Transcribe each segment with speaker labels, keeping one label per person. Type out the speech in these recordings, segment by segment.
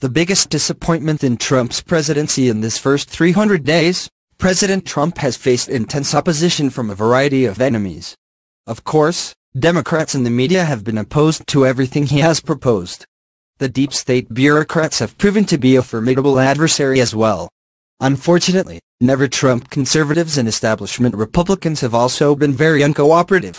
Speaker 1: The biggest disappointment in Trump's presidency in this first 300 days, President Trump has faced intense opposition from a variety of enemies. Of course, Democrats and the media have been opposed to everything he has proposed. The deep state bureaucrats have proven to be a formidable adversary as well. Unfortunately, never Trump conservatives and establishment Republicans have also been very uncooperative.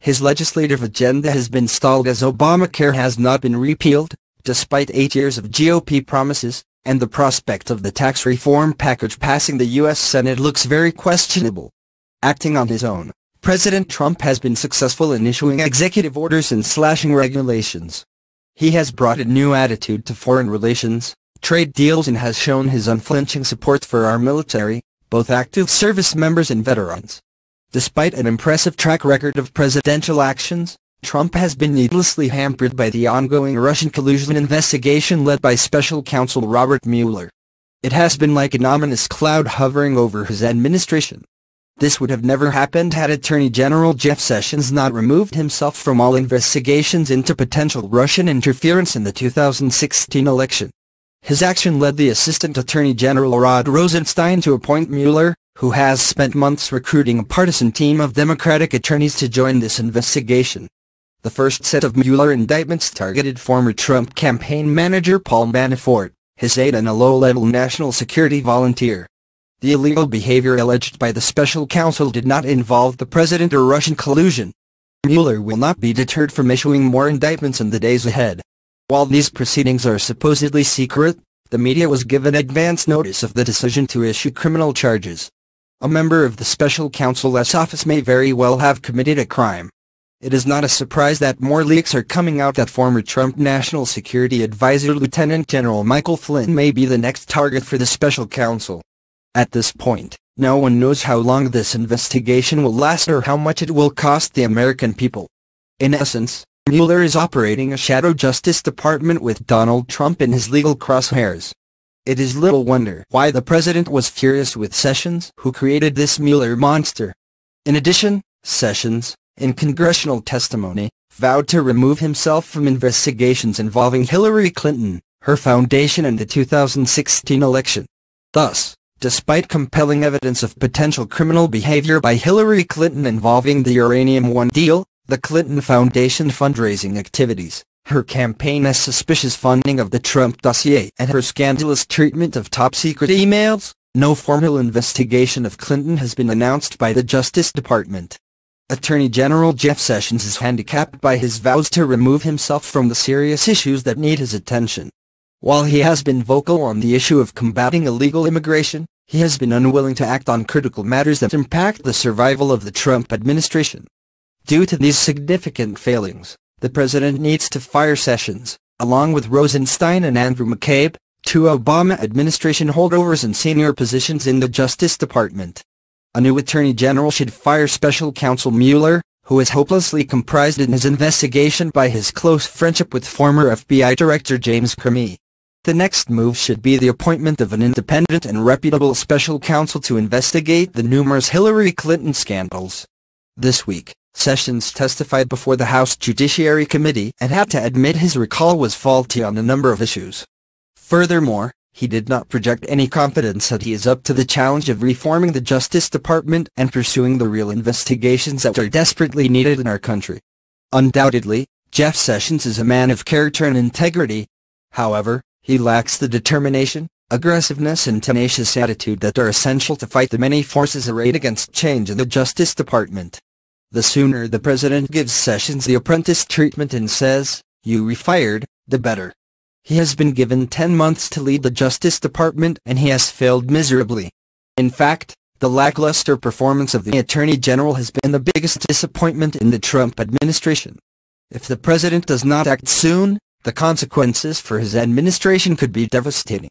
Speaker 1: His legislative agenda has been stalled as Obamacare has not been repealed, despite eight years of GOP promises, and the prospect of the tax reform package passing the U.S. Senate looks very questionable. Acting on his own, President Trump has been successful in issuing executive orders and slashing regulations. He has brought a new attitude to foreign relations, trade deals and has shown his unflinching support for our military, both active service members and veterans. Despite an impressive track record of presidential actions, Trump has been needlessly hampered by the ongoing Russian collusion investigation led by special counsel Robert Mueller. It has been like an ominous cloud hovering over his administration. This would have never happened had Attorney General Jeff Sessions not removed himself from all investigations into potential Russian interference in the 2016 election. His action led the Assistant Attorney General Rod Rosenstein to appoint Mueller, who has spent months recruiting a partisan team of Democratic attorneys to join this investigation. The first set of Mueller indictments targeted former Trump campaign manager Paul Manafort, his aide and a low-level national security volunteer. The illegal behavior alleged by the special counsel did not involve the president or Russian collusion. Mueller will not be deterred from issuing more indictments in the days ahead. While these proceedings are supposedly secret, the media was given advance notice of the decision to issue criminal charges. A member of the special counsel's office may very well have committed a crime. It is not a surprise that more leaks are coming out that former Trump National Security Advisor Lieutenant General Michael Flynn may be the next target for the special counsel. At this point, no one knows how long this investigation will last or how much it will cost the American people. In essence, Mueller is operating a shadow Justice Department with Donald Trump in his legal crosshairs. It is little wonder why the president was furious with Sessions, who created this Mueller monster. In addition, Sessions, in congressional testimony, vowed to remove himself from investigations involving Hillary Clinton, her foundation and the 2016 election. Thus, despite compelling evidence of potential criminal behavior by Hillary Clinton involving the Uranium One deal, the Clinton Foundation fundraising activities, her campaign as suspicious funding of the Trump dossier and her scandalous treatment of top-secret emails, no formal investigation of Clinton has been announced by the Justice Department. Attorney General Jeff Sessions is handicapped by his vows to remove himself from the serious issues that need his attention. While he has been vocal on the issue of combating illegal immigration, he has been unwilling to act on critical matters that impact the survival of the Trump administration. Due to these significant failings, the president needs to fire Sessions, along with Rosenstein and Andrew McCabe, two Obama administration holdovers in senior positions in the Justice Department. A new attorney general should fire special counsel Mueller, who is hopelessly comprised in his investigation by his close friendship with former FBI Director James Comey. The next move should be the appointment of an independent and reputable special counsel to investigate the numerous Hillary Clinton scandals. This week, Sessions testified before the House Judiciary Committee and had to admit his recall was faulty on a number of issues. Furthermore, he did not project any confidence that he is up to the challenge of reforming the Justice Department and pursuing the real investigations that are desperately needed in our country. Undoubtedly, Jeff Sessions is a man of character and integrity. However, he lacks the determination, aggressiveness and tenacious attitude that are essential to fight the many forces arrayed against change in the Justice Department. The sooner the president gives Sessions the apprentice treatment and says, you refired, the better. He has been given 10 months to lead the Justice Department and he has failed miserably. In fact, the lackluster performance of the Attorney General has been the biggest disappointment in the Trump administration. If the president does not act soon, the consequences for his administration could be devastating.